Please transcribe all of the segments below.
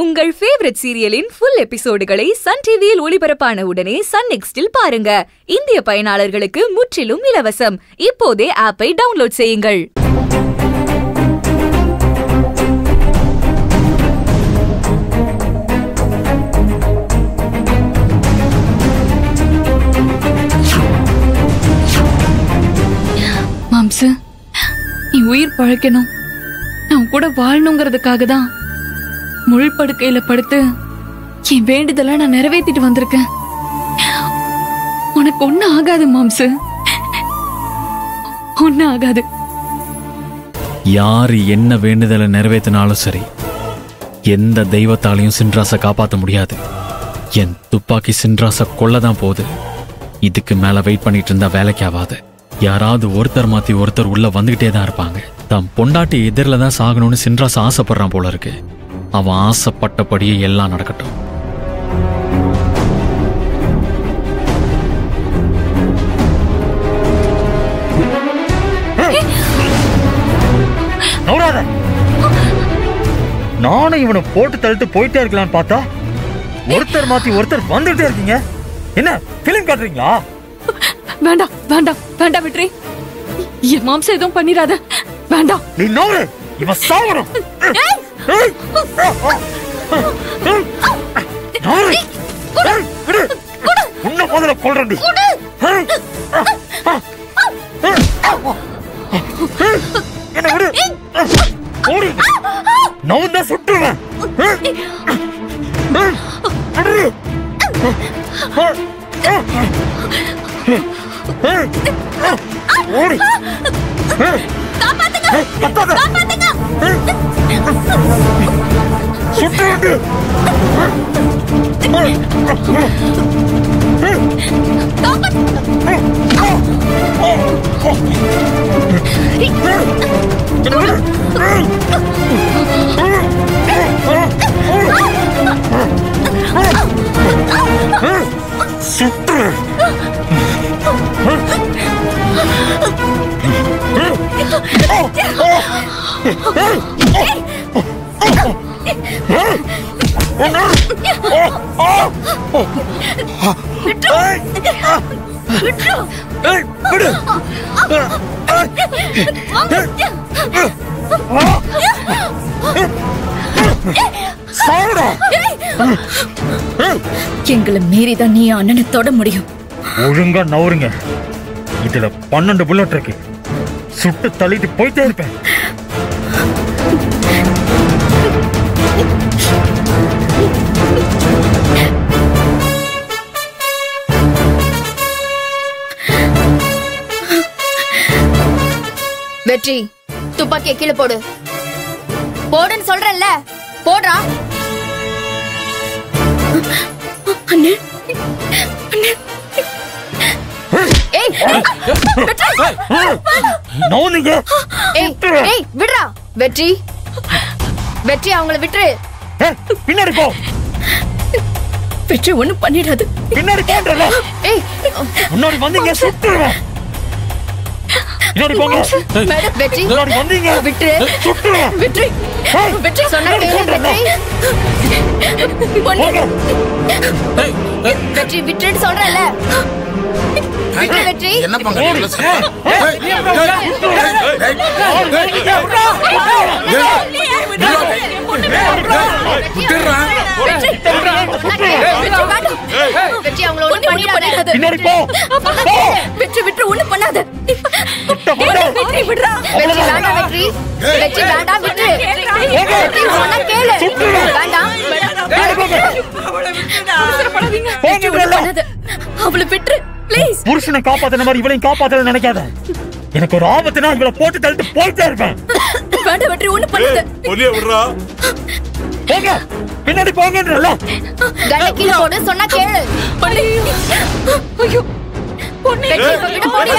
உங்கள் ஃபேவரட் சீரியலின் ஃபுல் எபிசோடுகளை சன் டிவியில் ஒளிபரப்பான உடனே சன் நெக்ஸ்டில் பாருங்க. இந்திய பயனாளர்களுக்கு முற்றிலும் இலவசம். இப்போதே ஆப்பை டவுன்லோட் செய்யுங்கள். மாம்சு நீ உயிர் பழைக்கணும். நான் கூட வாழணுங்கிறதுக்காக தான் முள் படுக்கையில படுத்து என் வேண்டுதலை நான் நிறைவேத்திட்டு வந்திருக்கேன். உனக்கு ஒன்னும் ஆகாது மாம்சு. ஒண்ணு ஆகாது. யாரு என்ன வேண்டுதலை நிறைவேற்றினாலும் சரி எந்த தெய்வத்தாலையும் சின்ராசை காப்பாற்ற முடியாது. என் துப்பாக்கி சின்ராசை கொல்ல தான் போகுது. இதுக்கு மேல வெயிட் பண்ணிட்டு இருந்தா வேலைக்கு ஆகாது யாராவது ஒருத்தர் மாத்தி ஒருத்தர் உள்ள வந்துகிட்டே தான் இருப்பாங்க. தம் பொண்டாட்டி எதிரில் தான் சாகணும்னு சின்ராஸ் ஆசைப்படுறான் போல இருக்கு. அவன் ஆசைப்பட்டபடியே எல்லாம் நடக்கட்டும். நானும் இவனை போட்டு தள்ளிட்டு போயிட்டே இருக்கலாம்னு பார்த்தா ஒருத்தர் மாத்தி ஒருத்தர் வந்துட்டே இருக்கீங்க. என்ன பிலிம் காட்டுறீங்களா? வேண்டாம் வேண்டாம் வேண்டாம் விட்ரி என் மாம்சம் எதுவும் பண்ணிடாத. வேண்டாம். நீ நோரு இவன் விடு! உன்னை முதல்ல கொல்றேன்டி. ஏய்! விடு. ஓடி. நான் சுட்டுருவேன். ஏய்! ஏய், ஏய், எங்களை மீறிதான் நீ அண்ணனை தொட முடியும். ஒழுங்கா நவருங்க. இதுல பன்னெண்டு புல்லட் இருக்கு. சுட்டு தள்ளிட்டு போயிட்டே இருப்பேன். வெற்றி. துப்பாக்கிய கீழே போடு. போடுன்னு சொல்றேன்ல. போடுறா. அண்ணே. அண்ணே. ஏய் நவுனீங்க ஏய் ஏய் விடுறா. வெற்றி. வெற்றி அவங்கள விட்டுரு. ஏய், பின்னாடி போ. வெற்றி ஒண்ணும் பண்ணிடாது. பின்னாடி போன்றல. ஏய். முன்னாடி வந்தீங்க சுட்டுருவேன். பின்னாடி போங்க மேடம் வெற்றி முன்னாடி வந்தீங்க விட்டுரு சுட்டுருவேன் வெற்றி சொன்னா கேளு வெற்றி வெற்றி விட்டுன்னு விட்டு வெற்றி என்ன வெற்றி அவங்கள பின்னாடி போ விட்டு பண்ணாத. வெற்றி விடுறா வெற்றி வேண்டாம் வெற்றி. வெற்றி வேண்டாம் விட்டு. வெற்றி சொன்னா கேளு. வேண்டாம். பின்னாடி போங்க வெற்றி ஒண்ணும் பண்ணாத அவளை விட்டு ப்ளீஸ் புருஷனை காப்பாத்தின மாதிரி இவளையும் காப்பாத்த நினைக்காத. எனக்கு ஒரு ஆபத்துனா இவளை போட்டு தள்ளிட்டு போயிட்டே இருப்பேன். வேண்டாம் வெற்றி ஒண்ணும் பண்ணாத. ஒலிய விடுறா. போங்க. பின்னாடி போங்கன்றல. கண்ணை கீழே போடு சொன்னா கேளு. ஐயோ. வெற்றி இப்ப விட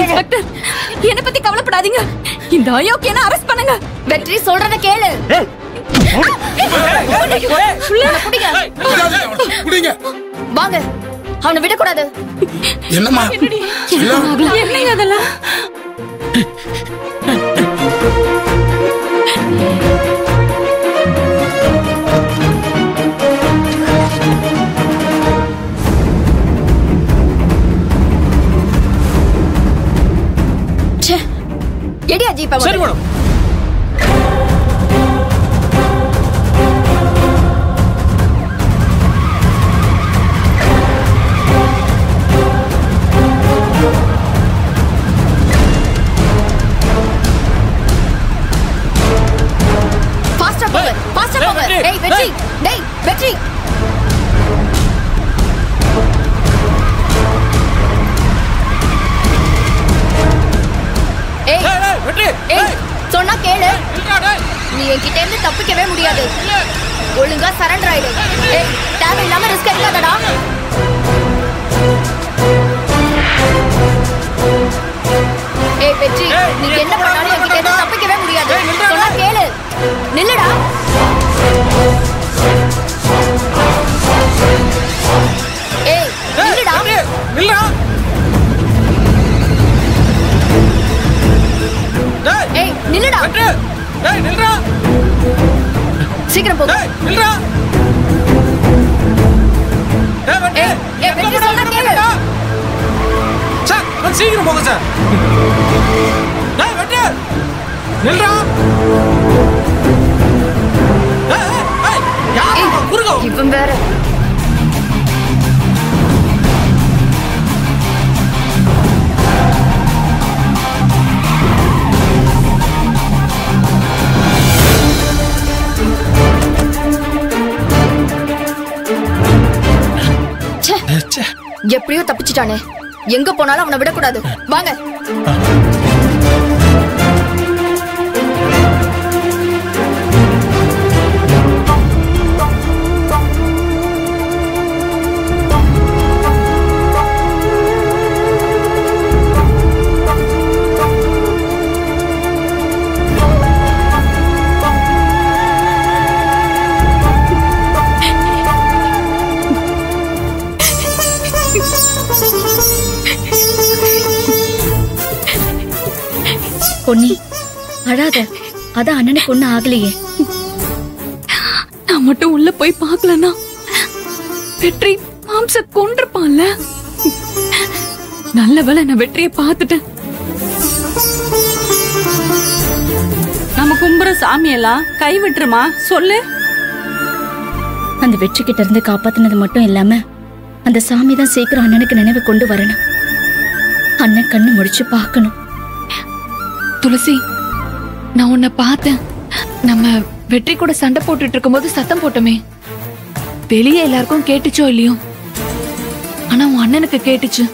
இன்ஸ்பெக்டர் என்ன பத்தி கவலைப்படாதீங்க. இந்த அயோக்கியனை அரெஸ்ட் பண்ணுங்க. வெற்றி சொல்றத கேளு. வாங்க. அவனை விடக்கூடாது. என்னம்மா? என்ன அதெல்லாம்? விசாரிப்பேன் சரி உன்னை. மேடம் ஃபாஸ்டா சொன்னா கேளு. நீ என்கிட்ட இருந்து தப்பிக்கவே முடியாது. ஒழுங்கா சரண்டர் ஆயிடு. தேவையில்லாம ரிஸ்க் எடுக்காதடா. ஏய் வெற்றி நீ என்ன பண்ணாலும் என்கிட்ட இருந்து தப்பிக்கவே முடியாது. நில்லுடா. சொன்னா கேளு. நில்லுடா. ஏய் ஏய், நில்லுடா. நில்லுடா. டேய், நில்றா. சீக்கிரம் போ டேய், நில்றா. டேய், வெற்றி, ஏய், சொன்னா எங்க கேளு. சார், கொஞ்சம் சீக்கிரம் போங்க சார். டேய், வெற்றி, நில்றா. ஏய், ஏய், யார் ஏய், குறுக்க. இவன் வேற. தப்பிச்சிட்டானே. எங்க போனாலும் அவனை விடக்கூடாது. வாங்க. பொன்னி. அழாத அதான் அண்ணனுக்கு ஒண்ணு ஆகலையே. நான் மட்டும் உள்ள போய் பார்க்கலனா? வெற்றி மாம்ச கொண்டிருப்பான்ல நல்ல நான் வெற்றியை பார்த்துட்டேன். நம்ம கும்புற சாமியெல்லாம் கை விட்டுருமா? சொல்லு. அந்த வெற்றி கிட்ட இருந்து காப்பாத்துனது மட்டும் இல்லாம அந்த சாமி தான் சீக்கிரம் அண்ணனுக்கு நினைவு கொண்டு வரணும். அண்ணன் கண்ணு முடிச்சு பார்க்கணும். துளசி நான் உன்னை பார்த்தேன். நம்ம வெற்றி கூட சண்டை போட்டுட்டு இருக்கும்போது சத்தம் போட்டோமே. வெளியே எல்லாருக்கும் கேட்டுச்சோ இல்லையோ? ஆனா உன் அண்ணனுக்கு கேட்டுச்சு.